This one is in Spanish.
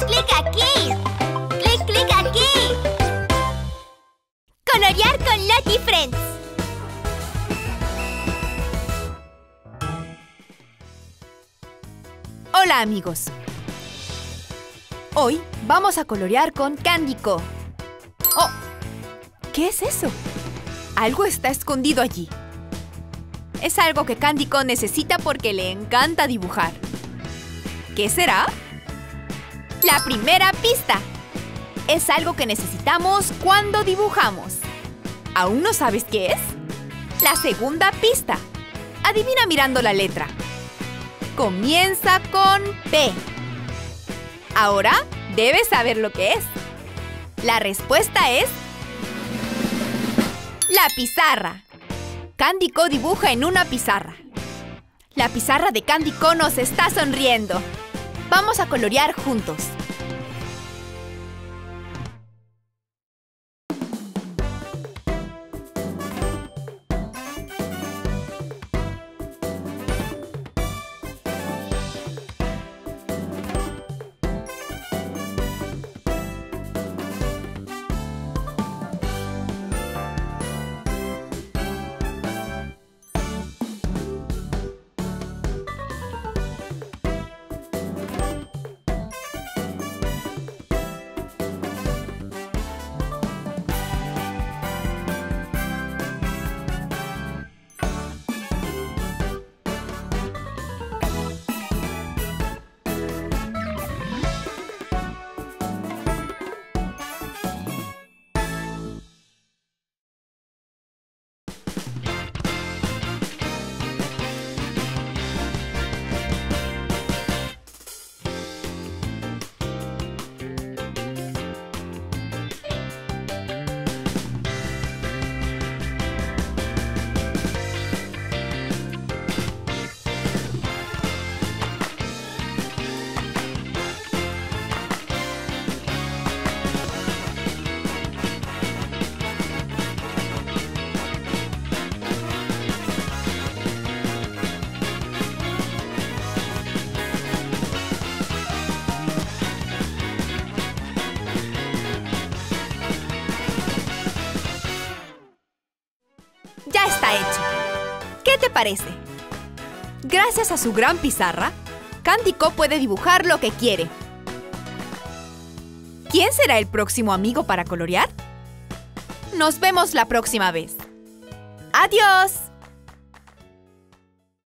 ¡Clic aquí! ¡Clic, clic aquí! ¡Colorear con Lucky Friends! Hola, amigos. Hoy vamos a colorear con Candy Co. ¡Oh! ¿Qué es eso? Algo está escondido allí. Es algo que Candy Co necesita porque le encanta dibujar. ¿Qué será? La primera pista. Es algo que necesitamos cuando dibujamos. ¿Aún no sabes qué es? La segunda pista. Adivina mirando la letra. Comienza con P. Ahora debes saber lo que es. La respuesta es... La pizarra. Candico dibuja en una pizarra. La pizarra de Candico nos está sonriendo. Vamos a colorear juntos. Hecho. ¿Qué te parece? Gracias a su gran pizarra, Candico puede dibujar lo que quiere. ¿Quién será el próximo amigo para colorear? Nos vemos la próxima vez. ¡Adiós!